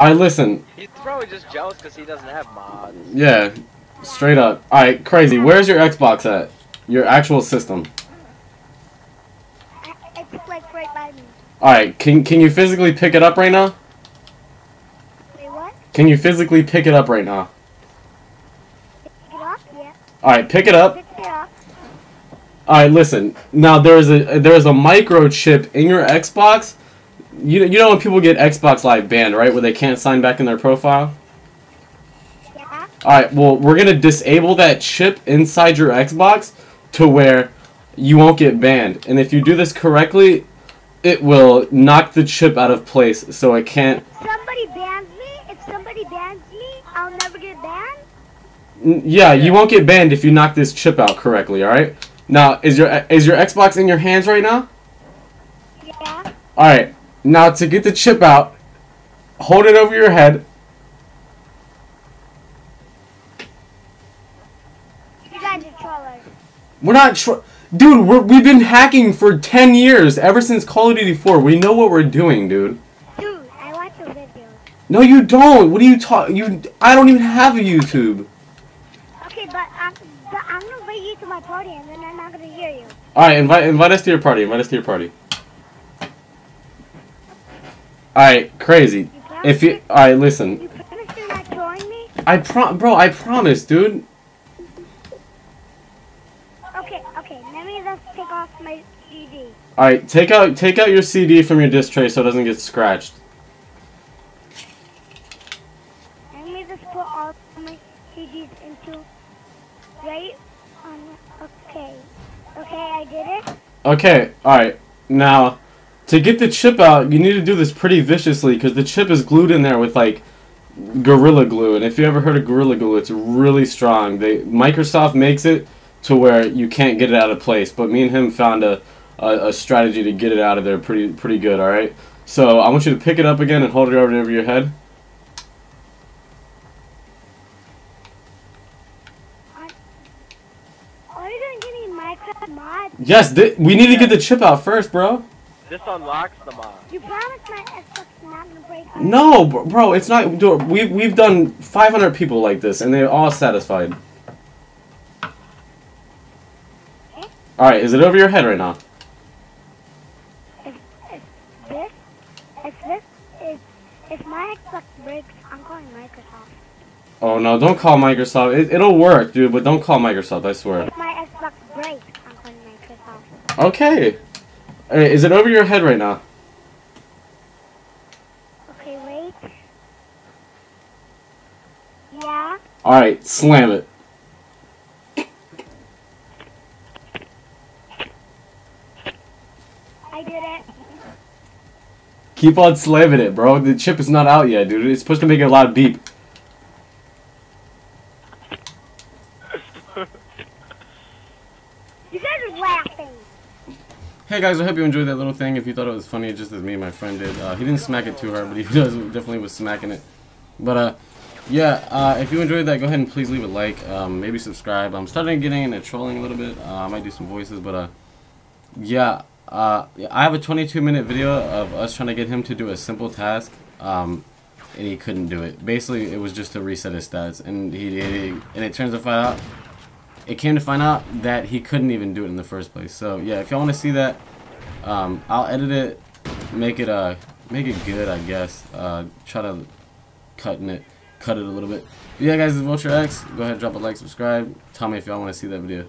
I listen. He's probably just jealous because he doesn't have mods. Yeah, straight up. All right, crazy. Where's your Xbox at? Your actual system. I, it's like right by me. All right, can can you physically pick it up right now? Wait, what? Can you physically pick it up right now? Pick it up? Yeah. All right, pick it up. Pick it up. All right, listen. Now there's a there's a microchip in your Xbox. You you know when people get Xbox Live banned, right? Where they can't sign back in their profile. Yeah. All right. Well, we're gonna disable that chip inside your Xbox to where you won't get banned. And if you do this correctly, it will knock the chip out of place so it can't. Somebody bans me. If somebody bans me, I'll never get banned. N- Yeah, you won't get banned if you knock this chip out correctly. All right. Now, is your is your Xbox in your hands right now? Yeah. All right. Now to get the chip out, hold it over your head. You guys are trollers. We're not Dude, we're, we've been hacking for 10 years, ever since Call of Duty 4. We know what we're doing, dude. Dude, I watch your videos. No, you don't. What are you talking? You, I don't even have a YouTube. Okay, but I'm, but I'm gonna invite you to my party, and then I'm not gonna hear you. All right, invite invite us to your party. Invite us to your party. All right, crazy. You? If you, all right, listen. You promise you're not me? I prom, bro. I promise, dude. Okay, okay. Let me just take off my CD. All right, take out take out your CD from your disc tray so it doesn't get scratched. Let me just put all my CDs into right on. Okay. Okay, I did it. Okay, alright. Now, to get the chip out, you need to do this pretty viciously because the chip is glued in there with like Gorilla Glue. And if you ever heard of Gorilla Glue, it's really strong. They Microsoft makes it to where you can't get it out of place. But me and him found a, a, a strategy to get it out of there pretty pretty good, alright? So I want you to pick it up again and hold it over over your head. Are you gonna give me Minecraft mod? Yes, we need to get the chip out first, bro. This unlocks the mod. You promise my Xbox not gonna break? No, bro, bro it's not. dude, We've we've done 500 people like this, and they're all satisfied. All right, is it over your head right now? If, if this, if this, if, if my Xbox breaks, I'm calling Microsoft. Oh no, don't call Microsoft. It, it'll work, dude, but don't call Microsoft. I swear. If my Xbox breaks, I'm calling Microsoft. Okay. Hey, is it over your head right now? Okay, wait. Yeah. All right, slam it. I did it. Keep on slamming it, bro. The chip is not out yet, dude. It's supposed to make a loud beep. You guys are laughing. Hey guys, I hope you enjoyed that little thing. If you thought it was funny, just as me and my friend did. Uh, he didn't smack it too hard, but he does definitely was smacking it. But uh, yeah, uh, if you enjoyed that, go ahead and please leave a like. Um, maybe subscribe. I'm starting getting into trolling a little bit. Uh, I might do some voices, but uh, yeah. Uh, I have a 22 minute video of us trying to get him to do a simple task. Um, and he couldn't do it. Basically, it was just to reset his stats, and he, he and it turns to out it came to find out that he couldn't even do it in the first place. So yeah, if y'all want to see that, um, I'll edit it, make it uh, make it good, I guess. Uh, try to cut it, cut it a little bit. But yeah, guys, this is Vulture X. Go ahead, drop a like, subscribe. Tell me if y'all want to see that video.